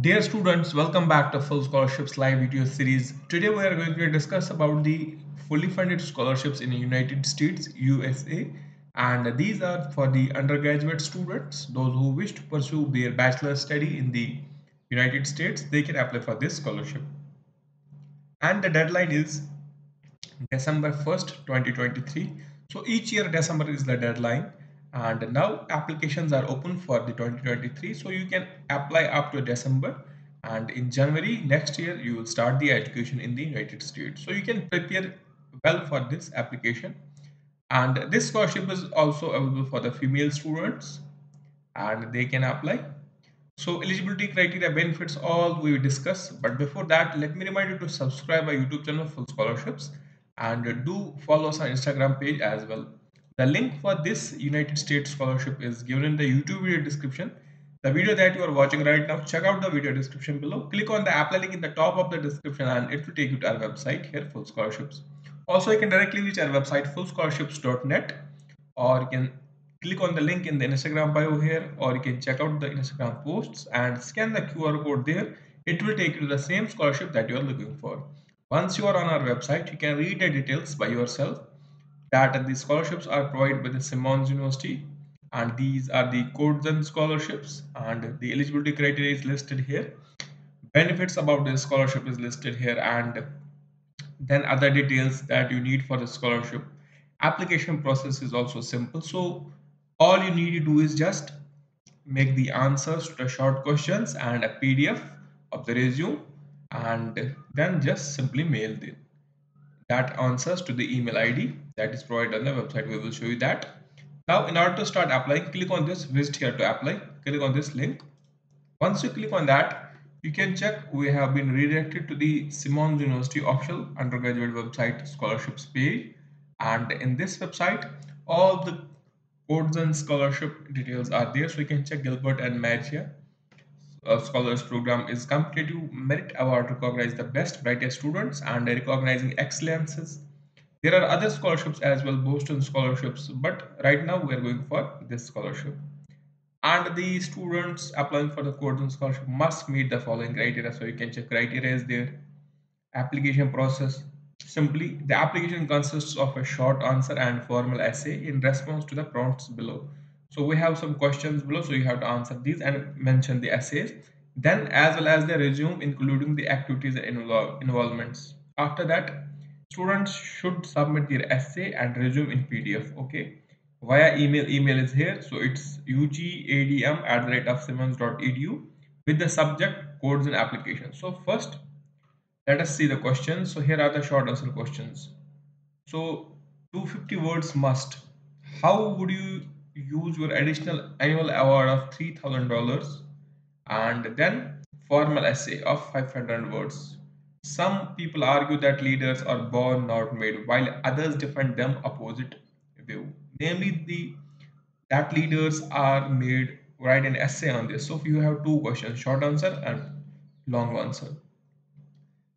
Dear students, welcome back to Full Scholarships live video series. Today we are going to discuss about the fully funded scholarships in the United States, USA, and these are for the undergraduate students, those who wish to pursue their bachelor study in the United States, they can apply for this scholarship. And the deadline is December 1st, 2023. So each year December is the deadline and now applications are open for the 2023 so you can apply up to december. And in january next year you will start the education in the united states. So you can prepare well for this application. And this scholarship is also available for the female students and they can apply. So eligibility criteria benefits all we will discuss but before that let me remind you to subscribe our youtube channel full scholarships. And do follow us on instagram page as well the link for this United States scholarship is given in the YouTube video description. The video that you are watching right now, check out the video description below. Click on the apply link in the top of the description and it will take you to our website here, Full Scholarships. Also, you can directly reach our website, fullscholarships.net or you can click on the link in the Instagram bio here or you can check out the Instagram posts and scan the QR code there. It will take you to the same scholarship that you are looking for. Once you are on our website, you can read the details by yourself that the scholarships are provided by the Simmons University and these are the Kotzen scholarships and the eligibility criteria is listed here. Benefits about the scholarship is listed here and then other details that you need for the scholarship. Application process is also simple. So all you need to do is just make the answers to the short questions and a pdf of the resume and then just simply mail the, that answers to the email id that is provided on the website. We will show you that. Now in order to start applying click on this visit here to apply. Click on this link. Once you click on that you can check we have been redirected to the Simmons University official undergraduate website scholarships page. And in this website all the Kotzen scholarship details are there. So you can check Gilbert and Maria uh, scholars program is competitive merit award to recognize the best brightest students and recognizing excellences there are other scholarships as well, Boston scholarships, but right now we are going for this scholarship. And the students applying for the Kotzen scholarship must meet the following criteria. So you can check criteria is there. Application process. Simply, the application consists of a short answer and formal essay in response to the prompts below. So we have some questions below, so you have to answer these and mention the essays. Then as well as the resume, including the activities and involvements. After that, students should submit their essay and resume in pdf okay? Via email email is here. So it's ugadm at the rate of simmons.edu with the subject Kotzen applications. So first let us see the questions. So here are the short answer questions. So 250 words must. How would you use your additional annual award of $3000 and then formal essay of 500 words some people argue that leaders are born, not made, while others defend them opposite view. Namely, the that leaders are made. Write an essay on this. So if you have two questions, short answer and long answer.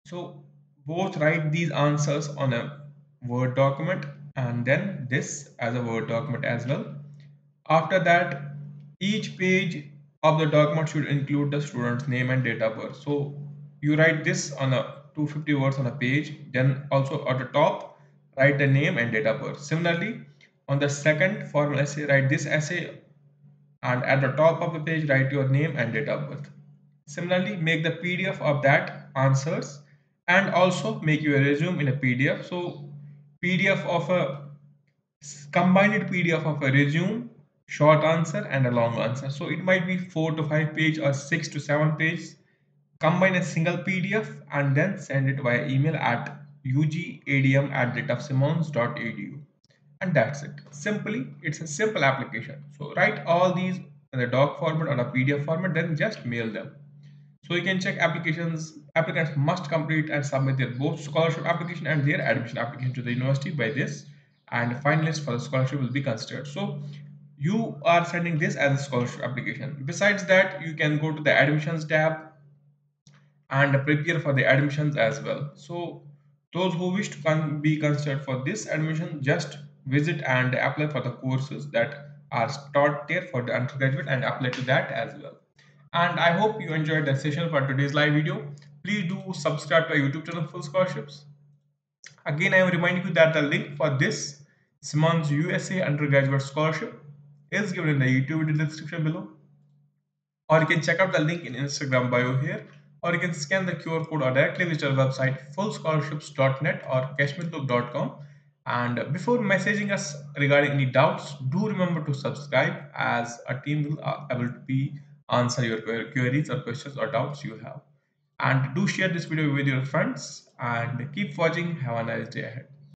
So both write these answers on a Word document and then this as a Word document as well. After that, each page of the document should include the student's name and date of birth. So you write this on a 250 words on a page then also at the top write the name and date of birth. Similarly on the second formal essay write this essay and at the top of the page write your name and date of birth. Similarly make the pdf of that answers and also make your resume in a pdf so pdf of a combined pdf of a resume short answer and a long answer. So it might be four to five page or six to seven pages combine a single PDF and then send it via email at ugadm at and that's it. Simply it's a simple application. So write all these in the doc format or a pdf format then just mail them. So you can check applications. Applicants must complete and submit their both scholarship application and their admission application to the university by this and finalists for the scholarship will be considered. So you are sending this as a scholarship application. Besides that you can go to the admissions tab and prepare for the admissions as well. So those who wish to be considered for this admission just visit and apply for the courses that are taught there for the undergraduate and apply to that as well. And I hope you enjoyed the session for today's live video. Please do subscribe to our YouTube channel Full Scholarships. Again, I am reminding you that the link for this Simmons USA undergraduate scholarship is given in the YouTube video description below. Or you can check out the link in Instagram bio here. Or you can scan the QR code or directly visit our website fullscholarships.net or kashmirlook.com. And before messaging us regarding any doubts, do remember to subscribe as our team will uh, able to be answer your queries or questions or doubts you have. And do share this video with your friends and keep watching. Have a nice day ahead.